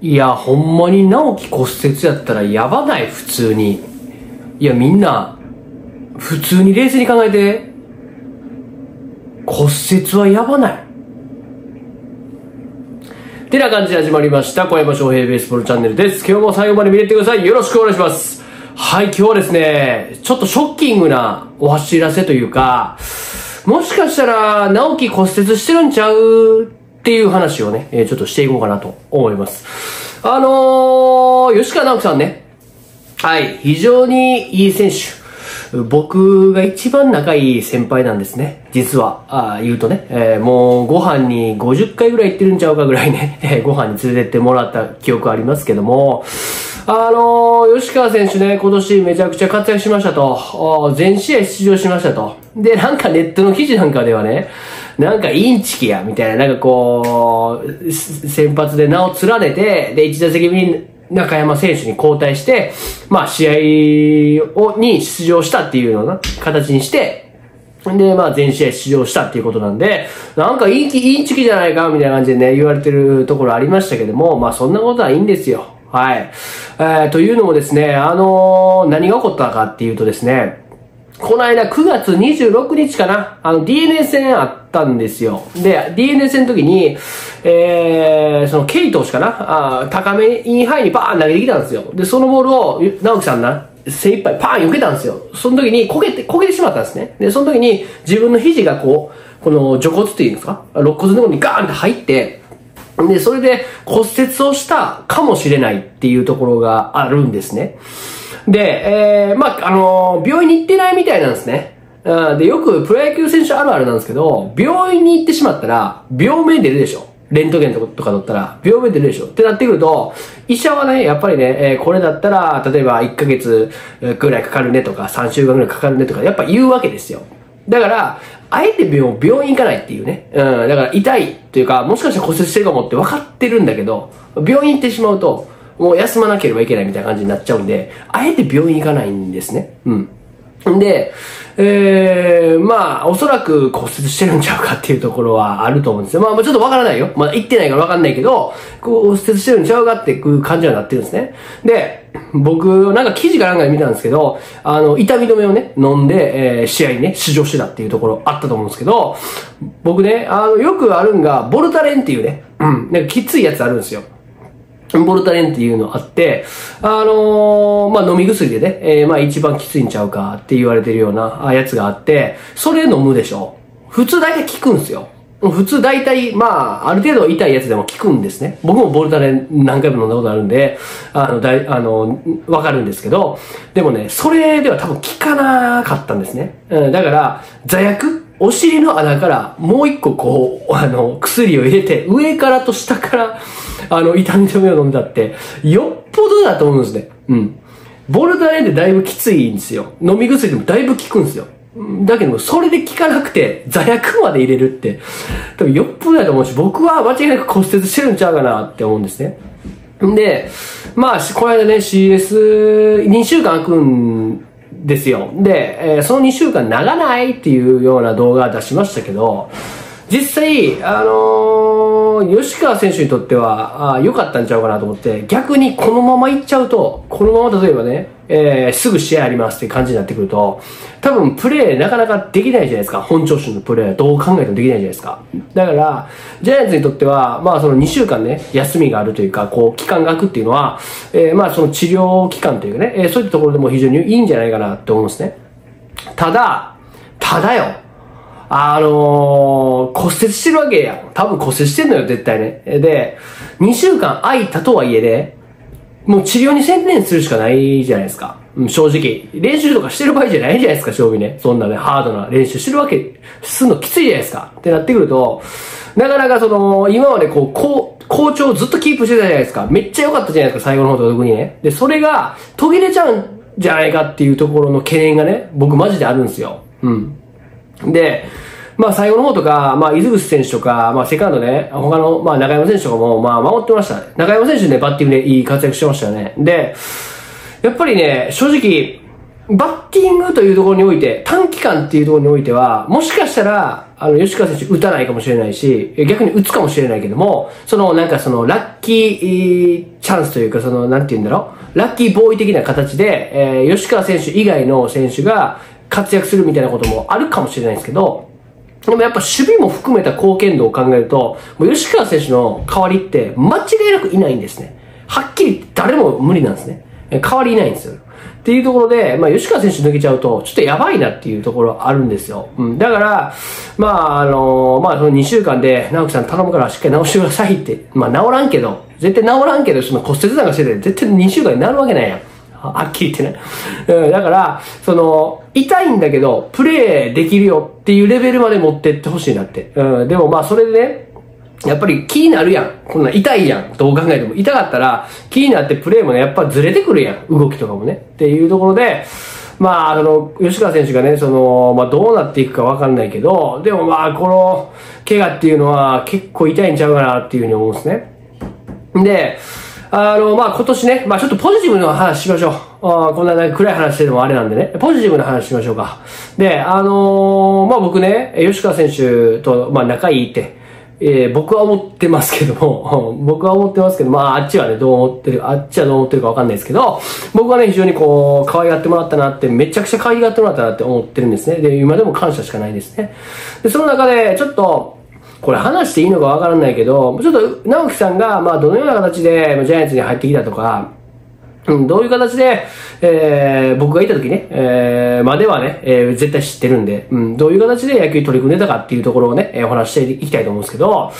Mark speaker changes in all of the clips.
Speaker 1: いや、ほんまに直樹骨折やったらやばない、普通に。いや、みんな、普通に冷静に考えて、骨折はやばない。てな感じで始まりました、小山翔平ベースボールチャンネルです。今日も最後まで見れてください。よろしくお願いします。はい、今日はですね、ちょっとショッキングなお知らせというか、もしかしたら、直樹骨折してるんちゃうっていう話をね、えーちょっとしていこうかなと思います。あのー、吉川直樹さんね、はい、非常にいい選手。僕が一番仲いい先輩なんですね。実は、あー言うとね、えーもうご飯に50回ぐらい行ってるんちゃうかぐらいね、えーご飯に連れてってもらった記憶ありますけども、あのー、吉川選手ね、今年めちゃくちゃ活躍しましたと、全試合出場しましたと。で、なんかネットの記事なんかではね、なんかインチキや、みたいな、なんかこう、先発で名を連ねて、で、1打席目に中山選手に交代して、まあ試合を、に出場したっていうような形にして、で、まあ全試合出場したっていうことなんで、なんかインキ、インチキじゃないかみたいな感じでね、言われてるところありましたけども、まあそんなことはいいんですよ。はい。えー、というのもですね、あのー何が起こったかっていうとですね、この間9月26日かな、あの DNA 戦あったんですよ。で、DNA 戦の時に、えー、そのケイ投手かな、あ高めインハイにバーン投げてきたんですよ。で、そのボールを、直樹さんな、精一杯パーン避けたんですよ。その時に焦げて、焦げてしまったんですね。で、その時に自分の肘がこう、この除骨っていうんですか肋骨のところにガーンって入って、で、それで骨折をしたかもしれないっていうところがあるんですね。で、えー、まあ、あのー病院に行ってないみたいなんですね。で、よくプロ野球選手あるあるなんですけど、病院に行ってしまったら、病名出るでしょ。レントゲンとか取ったら、病名出るでしょ。ってなってくると、医者はね、やっぱりね、えーこれだったら、例えば1ヶ月くらいかかるねとか、3週間ぐらいかかるねとか、やっぱ言うわけですよ。だから、あえて病病院行かないっていうね。うん、だから痛いというか、もしかしたら骨折してるかもって分かってるんだけど、病院行ってしまうと、もう休まなければいけないみたいな感じになっちゃうんで、あえて病院行かないんですね。うん。で、えー、まあ、おそらく骨折してるんちゃうかっていうところはあると思うんですよ。まあ、ちょっとわからないよ。まだ行ってないからわかんないけど、骨折してるんちゃうかっていう感じはなってるんですね。で、僕、なんか記事かなんかで見たんですけど、あの、痛み止めをね、飲んで、えー試合にね、出場してたっていうところあったと思うんですけど、僕ね、あの、よくあるんが、ボルタレンっていうね、うん、なんかきついやつあるんですよ。ボルタレンっていうのあって、あのーまあ、飲み薬でね、えーまあ、一番きついんちゃうかって言われてるようなやつがあって、それ飲むでしょ。普通大体効くんですよ。普通大体、まあ、ある程度痛いやつでも効くんですね。僕もボルタレン何回も飲んだことあるんで、あの、だい、あの、わかるんですけど、でもね、それでは多分効かなかったんですね。うん、だから、座薬お尻の穴からもう一個こう、あの、薬を入れて、上からと下から、あの、痛み止めを飲んだって、よっぽどだと思うんですね。うん。ボルタレンってだいぶきついんですよ。飲み薬でもだいぶ効くんですよ。だけど、それで効かなくて、座薬まで入れるって、多分よっぽどだと思うし、僕は間違いなく骨折してるんちゃうかなって思うんですね。で、まあ、この間ね、CS2 週間空くんですよ。で、えーその2週間長ないっていうような動画出しましたけど、実際、あのー吉川選手にとっては、あ良かったんちゃうかなと思って、逆にこのまま行っちゃうと、このまま例えばね、えーすぐ試合ありますって感じになってくると、多分プレーなかなかできないじゃないですか。本調子のプレーどう考えてもできないじゃないですか。だから、ジャイアンツにとっては、まあその2週間ね、休みがあるというか、こう、期間が空くっていうのは、えーまあその治療期間というかね、えーそういったところでも非常にいいんじゃないかなって思うんですね。ただ、ただよ。あのー、骨折してるわけやん。多分骨折してんのよ、絶対ね。で、2週間空いたとはいえね、もう治療に専念するしかないじゃないですか。うん正直。練習とかしてる場合じゃないじゃないですか、正味ね。そんなね、ハードな練習してるわけ、すんのきついじゃないですか。ってなってくると、なかなかその、今までこう、こう、好調をずっとキープしてたじゃないですか。めっちゃ良かったじゃないですか、最後の方とか特にね。で、それが途切れちゃうんじゃないかっていうところの懸念がね、僕マジであるんですよ。うん。で、まあ最後の方とか、まあ、伊豆口選手とか、まあセカンドね、他の、まあ中山選手とかも、まあ守ってましたね。中山選手ね、バッティングでいい活躍してましたよね。で、やっぱりね、正直、バッティングというところにおいて、短期間っていうところにおいては、もしかしたら、あの、吉川選手打たないかもしれないし、逆に打つかもしれないけども、その、なんかその、ラッキーチャンスというか、その、なんて言うんだろう、ラッキーボーイ的な形で、えー、吉川選手以外の選手が活躍するみたいなこともあるかもしれないですけど、でもやっぱ守備も含めた貢献度を考えると、もう吉川選手の代わりって間違いなくいないんですね。はっきり誰も無理なんですね。代わりいないんですよ。っていうところで、まあ、吉川選手抜けちゃうと、ちょっとやばいなっていうところあるんですよ。うん。だから、まあ、あのー、まあ、その2週間で、直樹さん頼むからしっかり直してくださいって、まあ、治らんけど、絶対治らんけど、その骨折なんかしてて、絶対2週間になるわけないやん。はっきり言ってね。うん、だから、その、痛いんだけど、プレイできるよっていうレベルまで持ってってほしいなって。うん、でもまあ、それでね、やっぱり気になるやん。こんな痛いやん。どう考えても。痛かったら気になってプレーもね、やっぱずれてくるやん。動きとかもね。っていうところで、まあ、あの、吉川選手がね、その、まあ、どうなっていくかわかんないけど、でもまあ、この、怪我っていうのは結構痛いんちゃうかなっていうふうに思うんですね。で、あの、まあ、今年ね、まあ、ちょっとポジティブな話しましょう。あこんな、ね、暗い話してるのもあれなんでね、ポジティブな話しましょうか。で、あのー、まあ、僕ね、吉川選手と、まあ、仲いいって、えー、僕は思ってますけども、僕は思ってますけど、まあ、あっちはね、どう思ってる、あっちはどう思ってるかわかんないですけど、僕はね、非常にこう、可愛がってもらったなって、めちゃくちゃ可愛がってもらったなって思ってるんですね。で、今でも感謝しかないですね。で、その中で、ちょっと、これ話していいのかわからないけど、ちょっと、直樹さんが、まあ、どのような形で、ジャイアンツに入ってきたとか、うん、どういう形で、えー、僕がいた時ね、えー、まではね、えー、絶対知ってるんで、うん、どういう形で野球取り組んでたかっていうところをね、えー、お話していきたいと思うんですけど、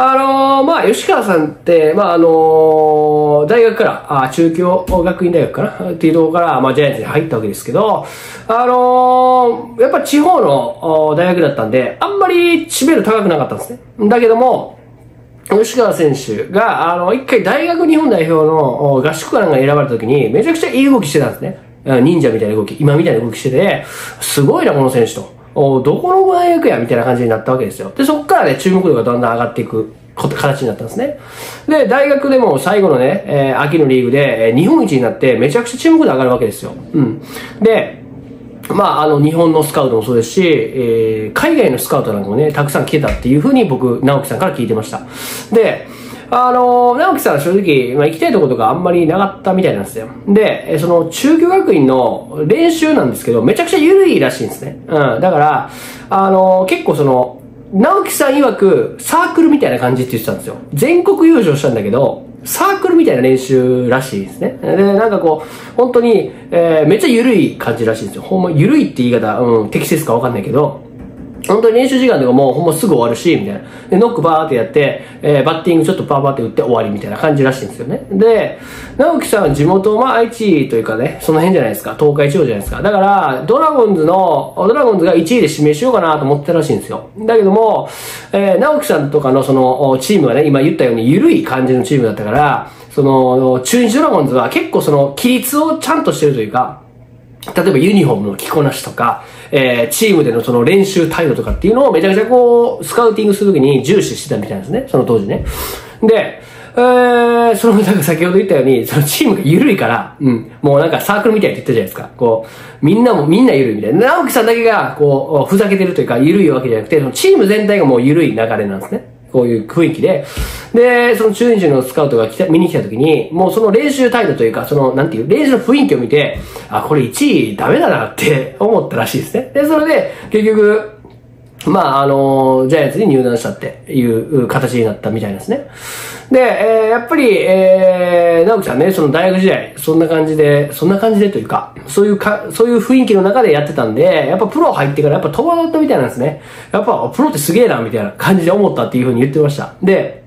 Speaker 1: あのー、まあ、吉川さんって、まあ、あのー、大学から、あ中京学院大学かな？っていうところから、まあ、ジャイアンツに入ったわけですけど、あのー、やっぱ地方の大学だったんで、あんまり知名度高くなかったんですね。だけども、吉川選手が、あの、一回大学日本代表の合宿団が選ばれた時に、めちゃくちゃいい動きしてたんですね。忍者みたいな動き、今みたいな動きしてて、すごいな、この選手と。おどこの大学やみたいな感じになったわけですよ。で、そこからね、注目度がだんだん上がっていく形になったんですね。で、大学でも最後のね、えー、秋のリーグで、えー、日本一になってめちゃくちゃ注目度上がるわけですよ。うん。で、まあ、あの、日本のスカウトもそうですし、えー、海外のスカウトなんかもね、たくさん来てたっていうふうに僕、直樹さんから聞いてました。で、あの、直樹さんは正直、まあ、行きたいところとかあんまりなかったみたいなんですよ。で、その、中京学院の練習なんですけど、めちゃくちゃ緩いらしいんですね。うん。だから、あの、結構その、直樹さん曰く、サークルみたいな感じって言ってたんですよ。全国優勝したんだけど、サークルみたいな練習らしいですね。で、なんかこう、本当に、えー、めっちゃ緩い感じらしいんですよ。ほんま、緩いって言い方、うん、適切かわかんないけど、本当に練習時間でももうほんますぐ終わるし、みたいな。で、ノックバーってやって、えー、バッティングちょっとパーパーって打って終わりみたいな感じらしいんですよね。で、直樹さんは地元、まあ愛知というかね、その辺じゃないですか。東海地方じゃないですか。だから、ドラゴンズの、ドラゴンズが1位で指名しようかなと思ってたらしいんですよ。だけども、えー、直樹さんとかのその、チームがね、今言ったように緩い感じのチームだったから、その、中日ドラゴンズは結構その、規律をちゃんとしてるというか、例えばユニフォームの着こなしとか、えー、チームでのその練習態度とかっていうのをめちゃくちゃこう、スカウティングするときに重視してたみたいなんですね、その当時ね。で、えー、その、なんか先ほど言ったように、そのチームが緩いから、うん、もうなんかサークルみたいって言ったじゃないですか。こう、みんなも、みんな緩いみたいな。直樹さんだけが、こう、ふざけてるというか、緩いわけじゃなくて、そのチーム全体がもう緩い流れなんですね。こういう雰囲気で。で、その中日のスカウトが来た、見に来た時に、もうその練習態度というか、その、なんていう、練習の雰囲気を見て、あ、これ1位ダメだなって思ったらしいですね。で、それで、結局、まあ、あの、ジャイアンツに入団したっていう形になったみたいですね。で、えー、やっぱり、えー、直樹さんね、その大学時代、そんな感じで、そんな感じでというか、そういうか、そういう雰囲気の中でやってたんで、やっぱプロ入ってからやっぱ戸惑ったみたいなんですね。やっぱプロってすげえな、みたいな感じで思ったっていうふうに言ってました。で、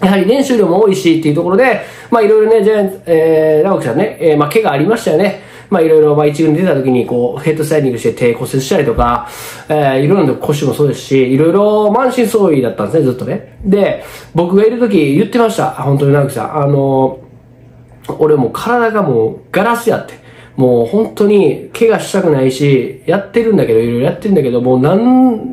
Speaker 1: やはり練習量も多いしっていうところで、まあいろいろね、ジャイアンツ、えー、直樹さんね、えー、まあ怪我ありましたよね。まあいろいろ、まあ一軍に出た時にこう、ヘッドスライディングして手骨折したりとか、えー、いろいろな腰もそうですし、いろいろ満身創痍だったんですね、ずっとね。で、僕がいる時言ってました。本当に直樹さん。あの、俺も体がもうガラスやって。もう本当に怪我したくないし、やってるんだけど、いろいろやってるんだけど、もうなん、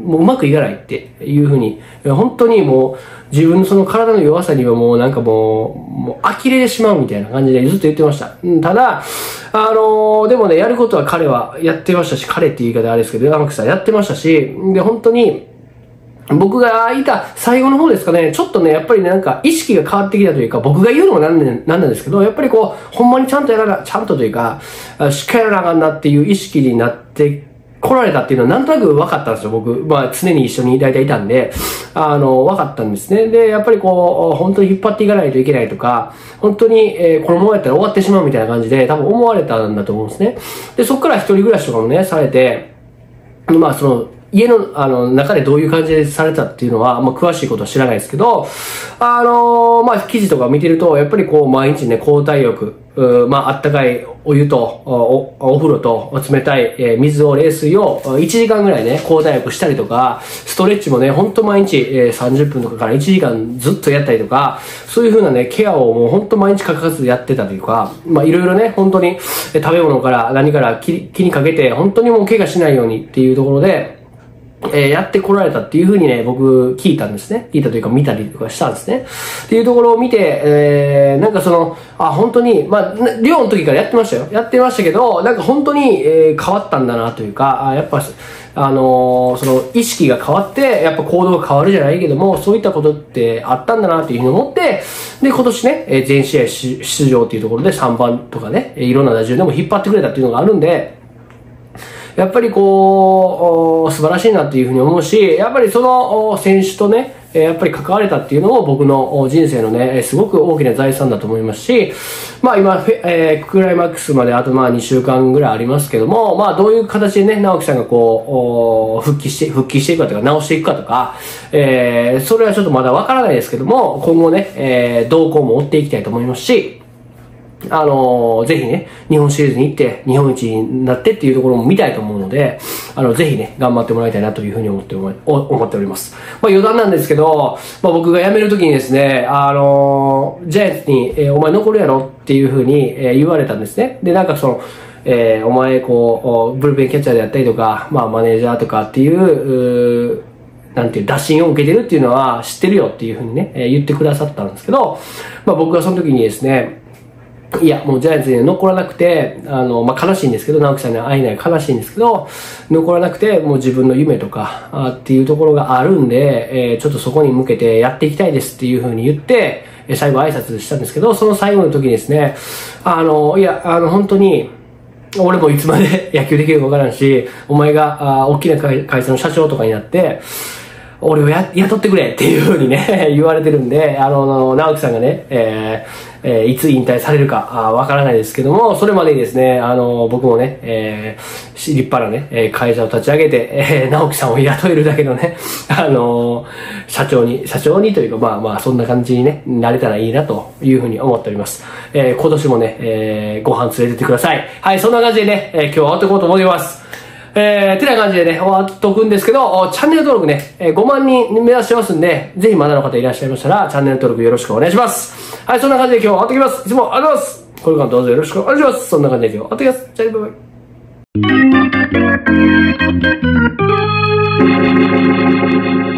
Speaker 1: もううまくいかないっていうふうに、本当にもう自分のその体の弱さにはもうなんかもう、もう呆れてしまうみたいな感じでずっと言ってました。ただ、あのー、でもね、やることは彼はやってましたし、彼って言い方あれですけど、山口さんやってましたし、で、本当に、僕がいた最後の方ですかね、ちょっとね、やっぱりなんか意識が変わってきたというか、僕が言うのもなんなんなんですけど、やっぱりこう、ほんまにちゃんとやらな、ちゃんとというか、しっかりやらなあかんなっていう意識になって来られたっていうのはなんとなく分かったんですよ、僕。まあ常に一緒に大体いたんで、あの、分かったんですね。で、やっぱりこう、本当に引っ張っていかないといけないとか、本当に、えー、このままやったら終わってしまうみたいな感じで多分思われたんだと思うんですね。で、そこから一人暮らしとかもね、されて、まあその、家の、あの、中でどういう感じでされたっていうのは、まあ、詳しいことは知らないですけど、あのー、まあ、記事とか見てると、やっぱりこう、毎日ね、交代浴、まあ、あったかいお湯とお、お風呂と冷たい、水を、冷水を1時間ぐらいね、交代浴したりとか、ストレッチもね、ほんと毎日、えー、30分とかから1時間ずっとやったりとか、そういう風なね、ケアをもうほんと毎日欠かさずやってたというか、まあ、いろいろね、本当に、食べ物から何から気気にかけて、本当にもう怪我しないようにっていうところで、えー、やってこられたっていうふうにね、僕聞いたんですね。聞いたというか見たりとかしたんですね。っていうところを見て、えー、なんかその、あ、本当に、まあ、寮の時からやってましたよ。やってましたけど、なんか本当に、えー、変わったんだなというか、あやっぱ、あのー、その意識が変わって、やっぱ行動が変わるじゃないけども、そういったことってあったんだなというふうに思って、で、今年ね、え全試合出場っていうところで3番とかね、いろんな打順でも引っ張ってくれたっていうのがあるんで、やっぱりこう、素晴らしいなっていうふうに思うし、やっぱりその選手とね、やっぱり関われたっていうのも僕の人生のね、すごく大きな財産だと思いますし、まあ今、えー、クライマックスまであとまあ2週間ぐらいありますけども、まあどういう形でね、直樹さんがこう、復帰して、復帰していくかとか、直していくかとか、えー、それはちょっとまだわからないですけども、今後ね、えー、動向も追っていきたいと思いますし、あのー、ぜひね、日本シリーズに行って、日本一になってっていうところも見たいと思うので、あの、ぜひね、頑張ってもらいたいなというふうに思って思っております。まあ余談なんですけど、まあ僕が辞めるときにですね、あのー、ジャイアンツに、えー、お前残るやろっていうふうに、えー、言われたんですね。で、なんかその、えー、お前こう、ブルペンキャッチャーであったりとか、まあマネージャーとかっていう、うなんていう、打診を受けてるっていうのは知ってるよっていうふうにね、えー、言ってくださったんですけど、まあ僕はその時にですね、いや、もうジャイアンツに残らなくて、あの、まあ、悲しいんですけど、直樹さんには会えない悲しいんですけど、残らなくて、もう自分の夢とか、あっていうところがあるんで、えー、ちょっとそこに向けてやっていきたいですっていうふうに言って、え最後挨拶したんですけど、その最後の時にですね、あの、いや、あの、本当に、俺もいつまで 野球できるかわからんし、お前が、あ大きな会社の社長とかになって、俺をや雇ってくれっていうふうにね、言われてるんで、あの、直樹さんがね、えーえー、いつ引退されるかわからないですけども、それまでにですね、あの、僕もね、えー、立派なね、会社を立ち上げて、えー、直樹さんを雇えるだけのね、あの社長に、社長にというか、まあまあ、そんな感じにね、なれたらいいなというふうに思っております。えー、今年もね、えー、ご飯連れてってください。はい、そんな感じでね、えー、今日は終わっていこうと思います。えー、てな感じでね、終わっとくんですけど、チャンネル登録ね、えー、5万人目指してますんで、ぜひまだの方いらっしゃいましたら、チャンネル登録よろしくお願いします。はい、そんな感じで今日は終わってきます。いつもありがとうございます。これからどうぞよろしくお願いします。そんな感じで今日は終わってきます。じゃあ、バイバイ。